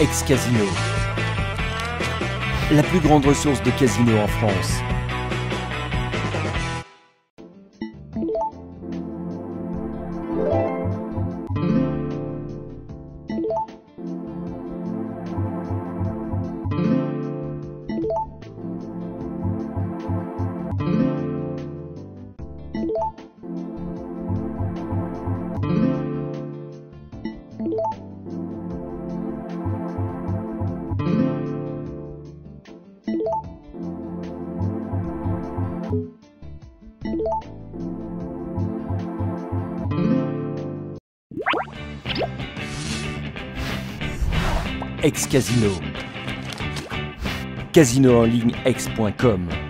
Ex-Casino. La plus grande ressource de casino en France. Ex-Casino. Casino en ligne ex.com